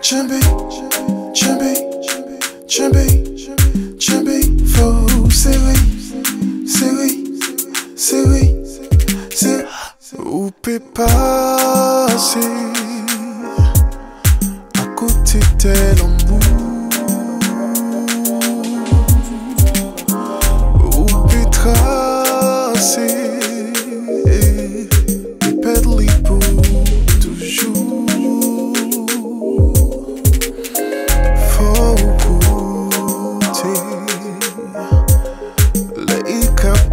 Chumbi, chumbi, chumbi, chumbi, faut. Où passer à côté tel amour?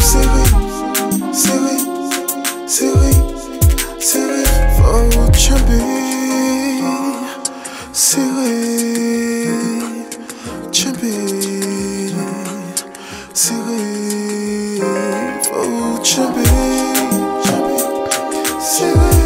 serrer, serrer, serrer, faut jambe, serrer, jambe, serrer, faut jambe, serrer,